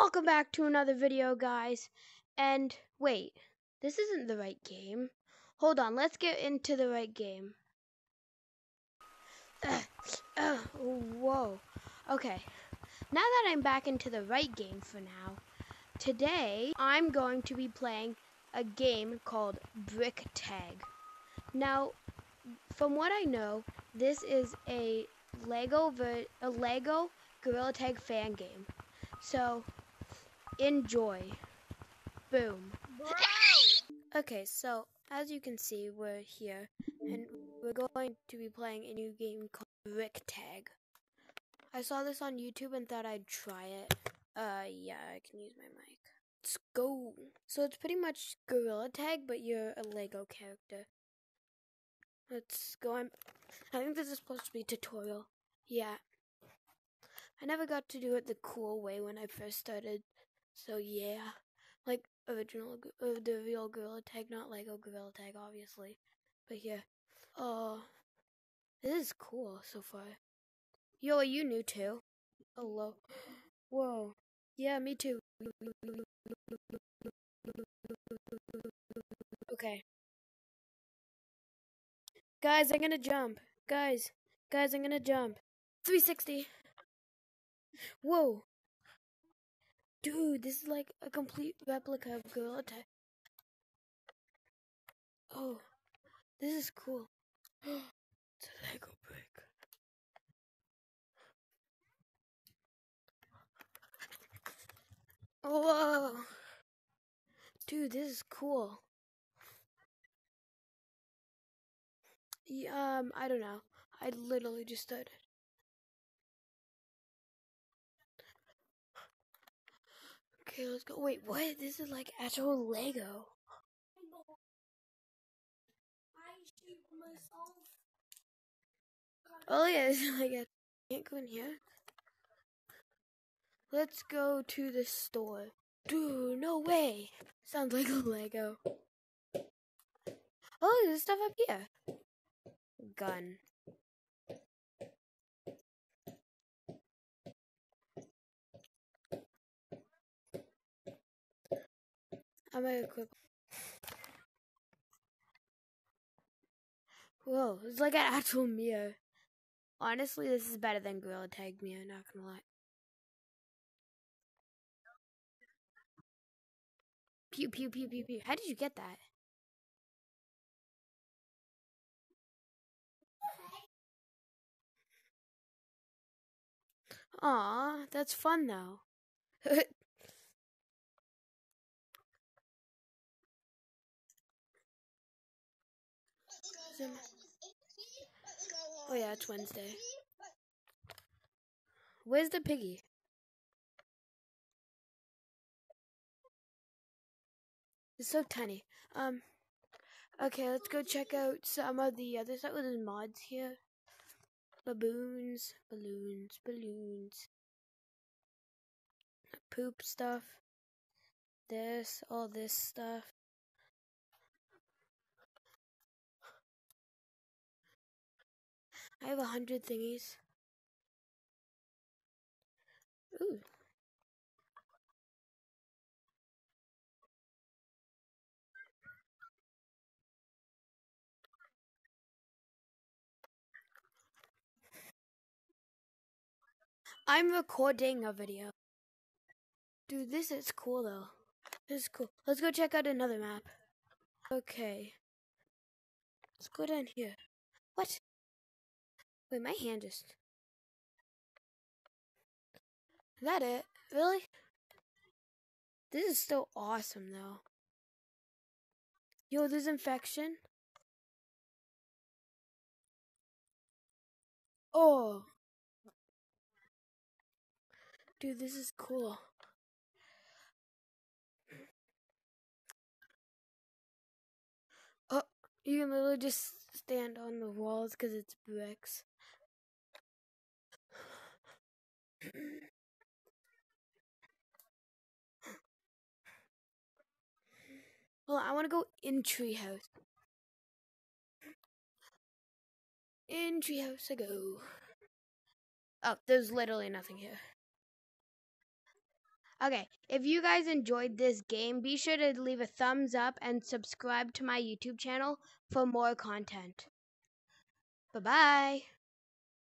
Welcome back to another video, guys. And wait, this isn't the right game. Hold on, let's get into the right game. Uh, uh, whoa. Okay, now that I'm back into the right game for now, today I'm going to be playing a game called Brick Tag. Now, from what I know, this is a Lego a Lego Gorilla Tag fan game. So, enjoy. Boom. Okay, so as you can see, we're here, and we're going to be playing a new game called Brick Tag. I saw this on YouTube and thought I'd try it. Uh, yeah, I can use my mic. Let's go. So it's pretty much Gorilla Tag, but you're a Lego character. Let's go. I'm, I think this is supposed to be tutorial. Yeah. I never got to do it the cool way when I first started. So yeah, like original, uh, the real Gorilla Tag, not Lego Gorilla Tag, obviously. But yeah, uh, this is cool so far. Yo, are you new too? Hello. Whoa. Yeah, me too. Okay. Guys, I'm gonna jump. Guys, guys, I'm gonna jump. 360. Whoa. Dude, this is like a complete replica of Gorilla Tag. Oh, this is cool. it's a Lego brick. Whoa. Dude, this is cool. Yeah, um, I don't know. I literally just started. Okay, let's go. Wait, what? This is like actual Lego. Oh yeah, it's like a can't go in here. Let's go to the store. Dude, no way. Sounds like a Lego. Oh, there's stuff up here. Gun. I'm gonna equip. Whoa, it's like an actual mirror. Honestly, this is better than Gorilla Tag mirror, not gonna lie. Pew pew pew pew pew. How did you get that? Aw, that's fun though. Oh yeah, it's Wednesday. Where's the piggy? It's so tiny. Um, okay, let's go check out some of the other stuff with the mods here. Baboons, balloons, balloons. Poop stuff. This, all this stuff. I have a hundred thingies. Ooh. I'm recording a video. Dude, this is cool though. This is cool. Let's go check out another map. Okay. Let's go down here. What? Wait, my hand just. Is that it? Really? This is still awesome though. Yo, there's infection. Oh. Dude, this is cool. Oh, you can literally just stand on the walls because it's bricks. I want to go in treehouse. In treehouse I go. Oh, there's literally nothing here. Okay, if you guys enjoyed this game, be sure to leave a thumbs up and subscribe to my YouTube channel for more content. Bye bye.